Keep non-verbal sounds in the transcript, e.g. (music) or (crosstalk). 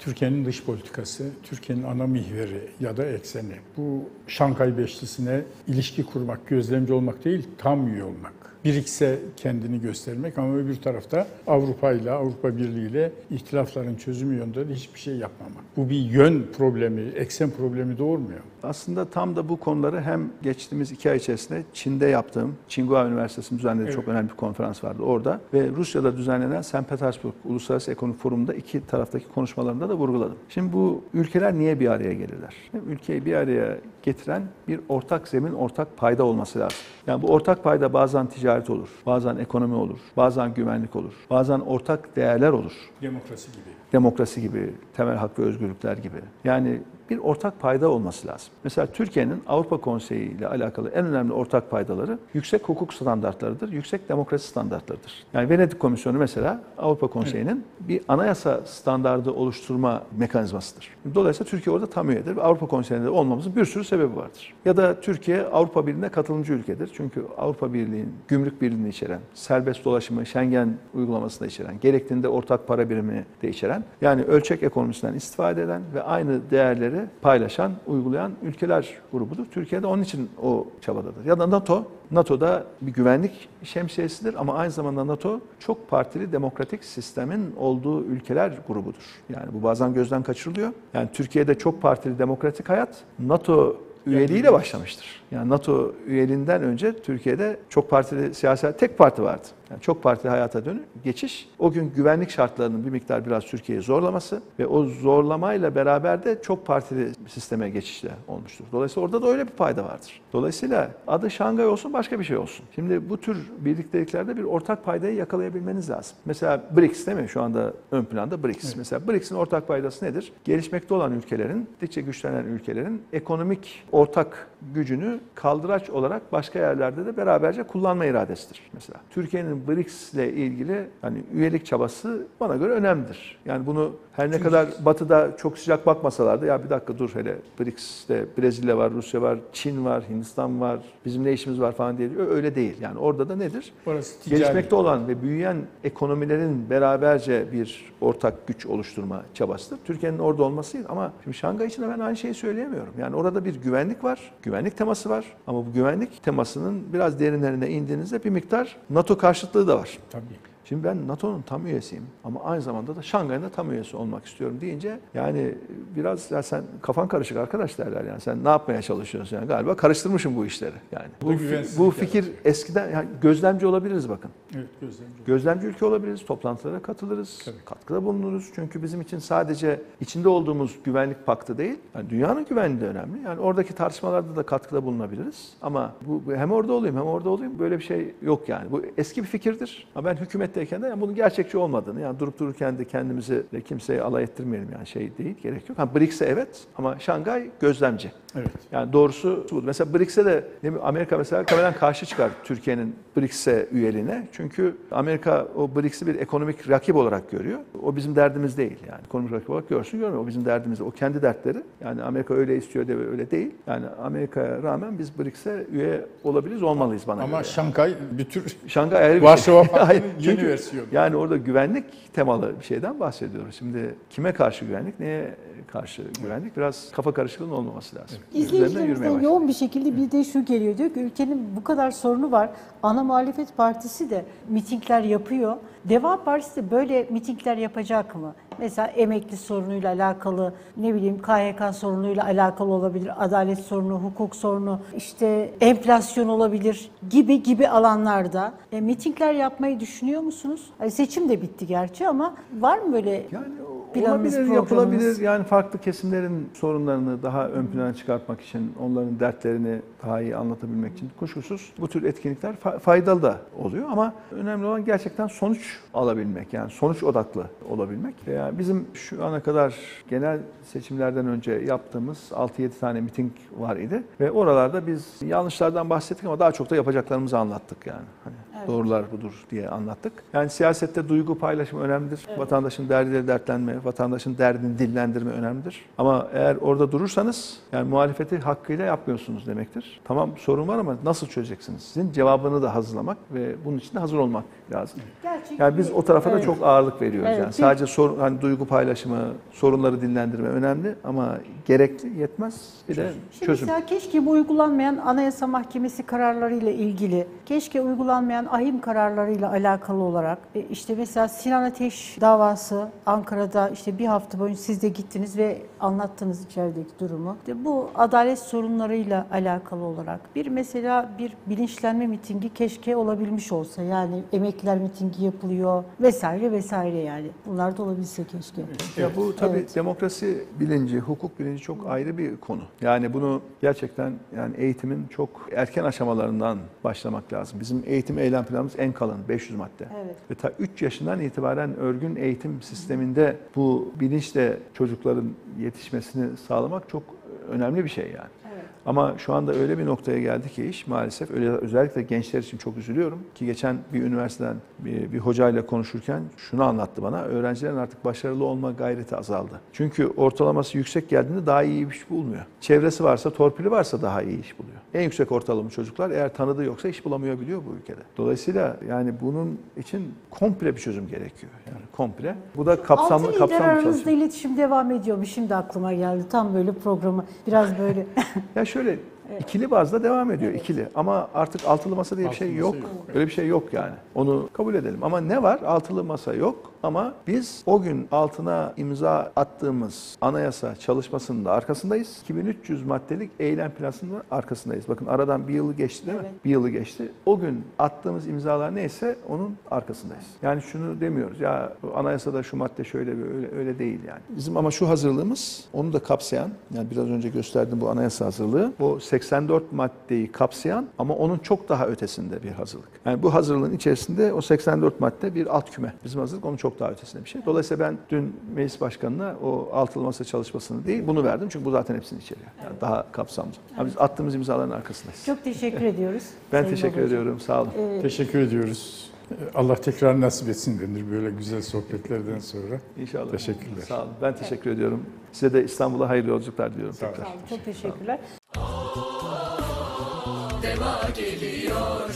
Türkiye'nin dış politikası, Türkiye'nin ana mihveri ya da ekseni. Bu Şankay Beşlisi'ne ilişki kurmak, gözlemci olmak değil, tam üye olmak. BRICS'e kendini göstermek ama öbür tarafta Avrupa ile Avrupa Birliği ile ihtilafların çözümü yönünde de hiçbir şey yapmamak. Bu bir yön problemi, eksen problemi doğurmuyor. Aslında tam da bu konuları hem geçtiğimiz iki ay içerisinde Çin'de yaptığım, Tsinghua Üniversitesi'nin düzenlediği Evet. çok önemli bir konferans vardı orada ve Rusya'da düzenlenen St. Petersburg Uluslararası Ekonomik Forumu'nda iki taraftaki konuşmalarımda da vurguladım. Şimdi bu ülkeler niye bir araya gelirler? Ülkeyi bir araya getiren bir ortak zemin, ortak payda olması lazım. Yani bu ortak payda bazen ticaret olur, bazen ekonomi olur, bazen güvenlik olur, bazen ortak değerler olur. Demokrasi gibi. Demokrasi gibi, temel hak ve özgürlükler gibi. Yani bir ortak payda olması lazım. Mesela Türkiye'nin Avrupa Konseyi ile alakalı en önemli ortak paydaları yüksek hukuk standartlarıdır, yüksek demokrasi standartlarıdır. Yani Venedik Komisyonu mesela Avrupa Konseyi'nin bir anayasa standardı oluşturma mekanizmasıdır. Dolayısıyla Türkiye orada tam üyedir ve Avrupa Konseyi'nde olmamızın bir sürü sebebi vardır. Ya da Türkiye Avrupa Birliği'ne katılımcı ülkedir. Çünkü Avrupa Birliği'nin gümrük birliğini içeren, serbest dolaşımı, Schengen uygulamasını içeren, gerektiğinde ortak para birimini de içeren, yani ölçek ekonomisinden istifade eden ve aynı değerleri paylaşan, uygulayan ülkeler grubudur. Türkiye de onun için o çabadadır. Ya da NATO, NATO'da bir güvenlik şemsiyesidir ama aynı zamanda NATO çok partili demokratik sistemin olduğu ülkeler grubudur. Yani bu bazen gözden kaçırılıyor. Yani Türkiye'de çok partili demokratik hayat NATO üyeliğiyle başlamıştır. Yani NATO üyeliğinden önce Türkiye'de çok partili siyaset tek parti vardı. Yani çok partili hayata dönük geçiş o gün güvenlik şartlarının bir miktar biraz Türkiye'yi zorlaması ve o zorlamayla beraber de çok partili sisteme geçişle olmuştur. Dolayısıyla orada da öyle bir payda vardır. Dolayısıyla adı Şangay olsun başka bir şey olsun. Şimdi bu tür birlikteliklerde bir ortak paydayı yakalayabilmeniz lazım. Mesela BRICS değil mi? Şu anda ön planda BRICS. Mesela BRICS'in ortak paydası nedir? Gelişmekte olan ülkelerin, gittikçe güçlenen ülkelerin ekonomik ortak gücünü kaldıraç olarak başka yerlerde de beraberce kullanma iradesidir. Mesela Türkiye'nin BRICS ile ilgili hani üyelik çabası bana göre önemlidir. Yani bunu her ne kadar Batı'da çok sıcak bakmasalar da ya bir dakika dur hele BRICS'te Brezilya var, Rusya var, Çin var, Hindistan var, bizim ne işimiz var falan diye diyor. Öyle değil. Yani orada da nedir? Orası ticari. Gelişmekte olan ve büyüyen ekonomilerin beraberce bir ortak güç oluşturma çabasıdır. Türkiye'nin orada olması değil ama şimdi Şangay için de ben aynı şeyi söyleyemiyorum. Yani orada bir güvenlik var, güvenlik teması var ama bu güvenlik temasının biraz derinlerine indiğinizde bir miktar NATO karşıtlığı da var. Tabii. Şimdi ben NATO'nun tam üyesiyim ama aynı zamanda da Şangay'ın da tam üyesi olmak istiyorum deyince yani biraz ya sen kafan karışık arkadaş derler yani sen ne yapmaya çalışıyorsun yani galiba karıştırmışım bu işleri yani. Bu Bu, bu fikir eskiden yani gözlemci olabiliriz bakın. Evet, gözlemci. Gözlemci ülke olabiliriz, toplantılara katılırız, Tabii. katkıda bulunuruz. Çünkü bizim için sadece içinde olduğumuz güvenlik paktı değil, yani dünyanın güvenliği de önemli. Yani oradaki tartışmalarda da katkıda bulunabiliriz. Ama bu hem orada olayım hem orada olayım böyle bir şey yok yani. Bu eski bir fikirdir. Ama ben hükümetteyken de yani bunun gerçekçi olmadığını, yani durup dururken de kendimizi de kimseye alay ettirmeyelim yani şey değil, gerek yok. Ha, BRICS'e evet ama Şangay gözlemci. Evet. Yani doğrusu bu. Mesela BRICS'e de Amerika mesela muhtemelen karşı çıkar Türkiye'nin BRICS'e üyeliğine. Çünkü Amerika o BRICS'i bir ekonomik rakip olarak görüyor. O bizim derdimiz değil yani. Ekonomik rakip olarak görsün görmüyor. O bizim derdimiz. O kendi dertleri. Yani Amerika öyle istiyor de öyle değil. Yani Amerika'ya rağmen biz BRICS'e üye olabiliriz, olmalıyız bana Ama göre. Şankay bir tür Şangay ayrı bir Varşova şey. (laughs) Hayır, çünkü versiyonu. Yani orada güvenlik temalı bir şeyden bahsediyoruz. Şimdi kime karşı güvenlik, neye karşı güvenlik? Biraz kafa karışıklığının olmaması lazım. Yürümeye İzleyicilerimizden yoğun bir şekilde bir de şu geliyor. Diyor ki ülkenin bu kadar sorunu var. Ana muhalefet partisi de mitingler yapıyor. Deva Partisi böyle mitingler yapacak mı? Mesela emekli sorunuyla alakalı, ne bileyim KYK sorunuyla alakalı olabilir, adalet sorunu, hukuk sorunu, işte enflasyon olabilir gibi gibi alanlarda e, mitingler yapmayı düşünüyor musunuz? Hani seçim de bitti gerçi ama var mı böyle Yani planınız, olabilir, yapılabilir. Yani farklı kesimlerin sorunlarını daha ön plana çıkartmak için, onların dertlerini daha iyi anlatabilmek için kuşkusuz bu tür etkinlikler fa- faydalı da oluyor ama önemli olan gerçekten sonuç alabilmek. Yani sonuç odaklı olabilmek. Yani bizim şu ana kadar genel seçimlerden önce yaptığımız 6-7 tane miting var idi ve oralarda biz yanlışlardan bahsettik ama daha çok da yapacaklarımızı anlattık yani. Hani Doğrular budur diye anlattık. Yani siyasette duygu paylaşımı önemlidir. Vatandaşın derdiyle dertlenme, vatandaşın derdini dillendirme önemlidir. Ama eğer orada durursanız yani muhalefeti hakkıyla yapmıyorsunuz demektir. Tamam sorun var ama nasıl çözeceksiniz? Sizin cevabını da hazırlamak ve bunun için de hazır olmak lazım. Gerçekten Yani biz o tarafa da Evet. çok ağırlık veriyoruz. Evet, yani sadece sorun hani duygu paylaşımı, sorunları dillendirme önemli ama gerekli yetmez. Bir de Şimdi çözüm. mesela keşke bu uygulanmayan Anayasa Mahkemesi kararlarıyla ilgili, keşke uygulanmayan ahim kararlarıyla alakalı olarak e, işte mesela Sinan Ateş davası Ankara'da işte bir hafta boyunca siz de gittiniz ve anlattınız içerideki durumu. İşte bu adalet sorunlarıyla alakalı olarak bir mesela bir bilinçlenme mitingi keşke olabilmiş olsa. Yani emekliler mitingi yapılıyor vesaire vesaire yani. Bunlar da olabilse keşke. Ya bu tabii Evet. demokrasi bilinci, hukuk bilinci çok ayrı bir konu. Yani bunu gerçekten yani eğitimin çok erken aşamalarından başlamak lazım. Bizim eğitim eylem planımız en kalın 500 madde. Evet. Ve ta 3 yaşından itibaren örgün eğitim sisteminde bu bilinçle çocukların yetişmesini sağlamak çok önemli bir şey yani. Ama şu anda öyle bir noktaya geldi ki iş maalesef öyle özellikle gençler için çok üzülüyorum ki geçen bir üniversiteden bir, bir hocayla konuşurken şunu anlattı bana. Öğrencilerin artık başarılı olma gayreti azaldı. Çünkü ortalaması yüksek geldiğinde daha iyi iş bulmuyor. Çevresi varsa, torpili varsa daha iyi iş buluyor. En yüksek ortalama çocuklar eğer tanıdığı yoksa iş bulamıyor biliyor bu ülkede. Dolayısıyla yani bunun için komple bir çözüm gerekiyor. Yani komple. Bu da kapsamlı Altı kapsamlı aranızda çalışma. iletişim devam ediyor mu? Şimdi aklıma geldi. Tam böyle programı biraz böyle. (laughs) Ya şöyle ikili bazda devam ediyor ikili ama artık altılı masa diye bir şey yok. Öyle bir şey yok yani. Onu kabul edelim. Ama ne var? Altılı masa yok ama biz o gün altına imza attığımız anayasa çalışmasının da arkasındayız. 2300 maddelik eylem planının da arkasındayız. Bakın aradan bir yılı geçti değil mi? Evet. Bir yılı geçti. O gün attığımız imzalar neyse onun arkasındayız. Yani şunu demiyoruz ya anayasada şu madde şöyle böyle öyle değil yani. Bizim ama şu hazırlığımız onu da kapsayan yani biraz önce gösterdiğim bu anayasa hazırlığı o 84 maddeyi kapsayan ama onun çok daha ötesinde bir hazırlık. Yani bu hazırlığın içerisinde o 84 madde bir alt küme. Bizim hazırlık onun çok daha ötesinde bir şey. Dolayısıyla ben dün meclis başkanına o altılı masa çalışmasını değil bunu verdim çünkü bu zaten hepsini içeriyor. Yani daha kapsamlı. Ama biz attığımız imzaların arkasındayız. Çok teşekkür ediyoruz. Ben Sayın teşekkür Babacığım. ediyorum. Sağ olun. Ee, Teşekkür ediyoruz. Allah tekrar nasip etsin denir böyle güzel sohbetlerden sonra. İnşallah. Teşekkürler. Sağ olun. Ben teşekkür ediyorum. Size de İstanbul'a hayırlı yolculuklar diliyorum Sağ olun. tekrar. Çok teşekkürler. Deva geliyor